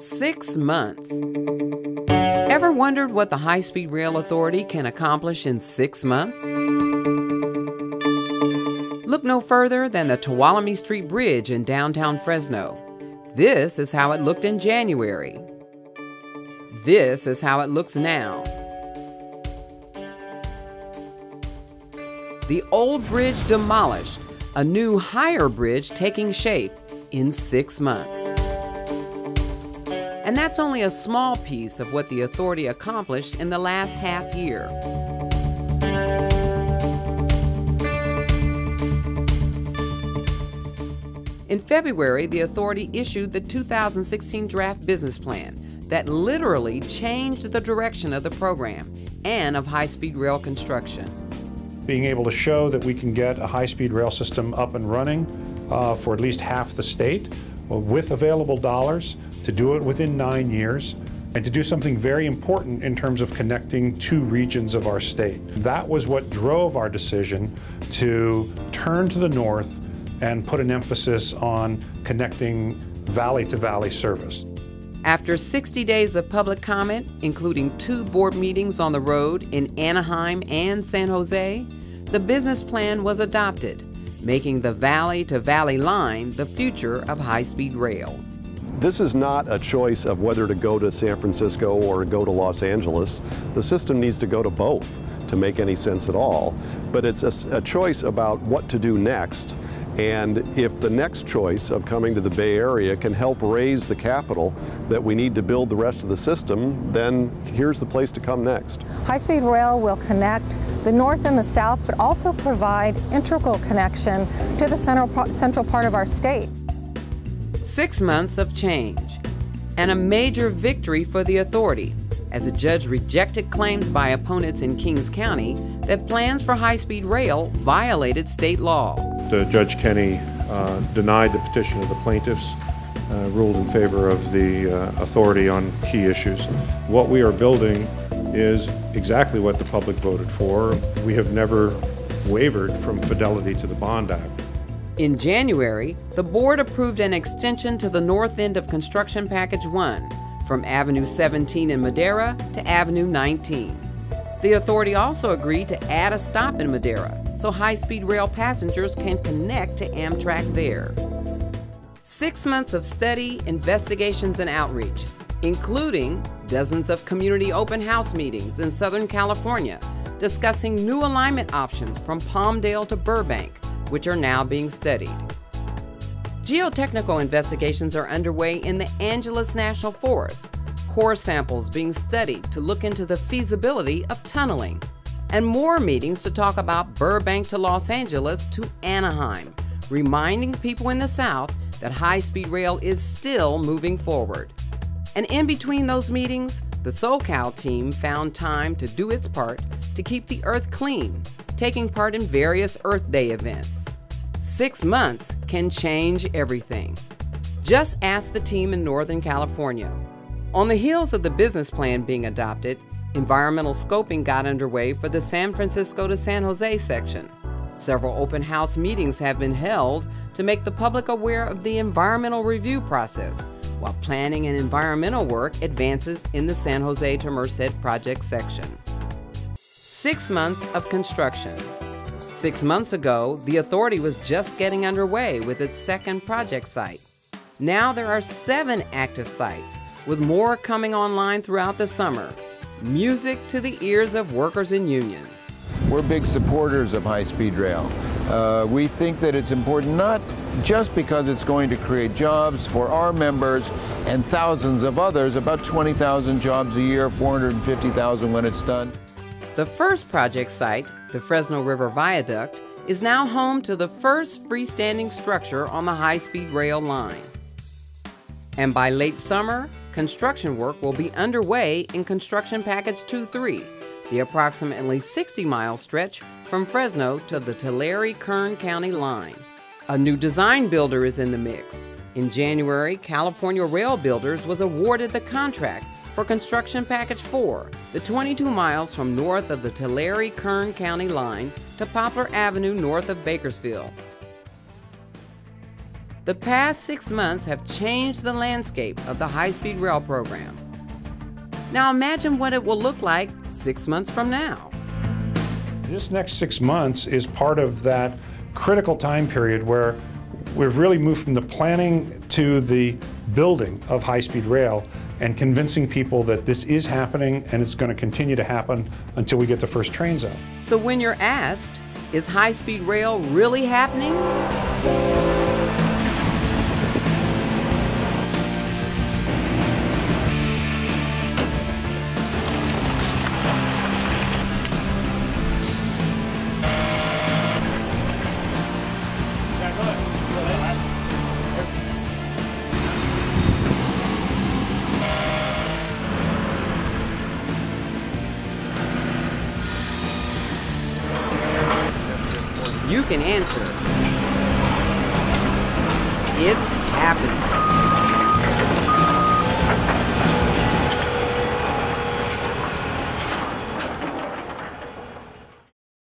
Six months. Ever wondered what the High Speed Rail Authority can accomplish in six months? Look no further than the Tuolumne Street Bridge in downtown Fresno. This is how it looked in January. This is how it looks now. The old bridge demolished, a new higher bridge taking shape in six months. And that's only a small piece of what the authority accomplished in the last half year. In February, the authority issued the 2016 draft business plan that literally changed the direction of the program and of high speed rail construction. Being able to show that we can get a high speed rail system up and running uh, for at least half the state uh, with available dollars to do it within nine years and to do something very important in terms of connecting two regions of our state. That was what drove our decision to turn to the north and put an emphasis on connecting valley to valley service. After 60 days of public comment, including two board meetings on the road in Anaheim and San Jose, the business plan was adopted, making the valley to valley line the future of high speed rail. This is not a choice of whether to go to San Francisco or go to Los Angeles. The system needs to go to both to make any sense at all. But it's a, a choice about what to do next and if the next choice of coming to the Bay Area can help raise the capital that we need to build the rest of the system, then here's the place to come next. High-speed rail will connect the north and the south, but also provide integral connection to the central, central part of our state. Six months of change and a major victory for the authority as a judge rejected claims by opponents in Kings County that plans for high speed rail violated state law. Uh, Judge Kenny uh, denied the petition of the plaintiffs, uh, ruled in favor of the authority on key issues. What we are building is exactly what the public voted for. We have never wavered from fidelity to the Bond Act. In January, the board approved an extension to the north end of Construction Package 1 from Avenue 17 in Madera to Avenue 19. The authority also agreed to add a stop in Madera so high speed rail passengers can connect to Amtrak there. Six months of study, investigations, and outreach, including dozens of community open house meetings in Southern California discussing new alignment options from Palmdale to Burbank, which are now being studied. Geotechnical investigations are underway in the Angeles National Forest, core samples being studied to look into the feasibility of tunneling, and more meetings to talk about Burbank to Los Angeles to Anaheim, reminding people in the South that high speed rail is still moving forward. And in between those meetings, the SoCal team found time to do its part to keep the Earth clean, taking part in various Earth Day events. Six months can change everything. Just ask the team in Northern California. On the heels of the business plan being adopted, environmental scoping got underway for the San Francisco to San Jose section. Several open house meetings have been held to make the public aware of the environmental review process, while planning and environmental work advances in the San Jose to Merced project section. Six months of construction. Six months ago, the authority was just getting underway with its second project site. Now there are seven active sites, with more coming online throughout the summer. Music to the ears of workers and unions. We're big supporters of high-speed rail. Uh, we think that it's important not just because it's going to create jobs for our members and thousands of others, about 20,000 jobs a year, 450,000 when it's done. The first project site, the Fresno River Viaduct, is now home to the first freestanding structure on the high speed rail line. And by late summer, construction work will be underway in Construction Package 2 3, the approximately 60 mile stretch from Fresno to the Tulare Kern County line. A new design builder is in the mix. In January, California Rail Builders was awarded the contract for Construction Package 4, the 22 miles from north of the Tulare Kern County line to Poplar Avenue north of Bakersfield. The past six months have changed the landscape of the high speed rail program. Now imagine what it will look like six months from now. This next six months is part of that critical time period where we've really moved from the planning to the building of high speed rail and convincing people that this is happening and it's going to continue to happen until we get the first trains out. So when you're asked, is high speed rail really happening? Can answer. It's happening.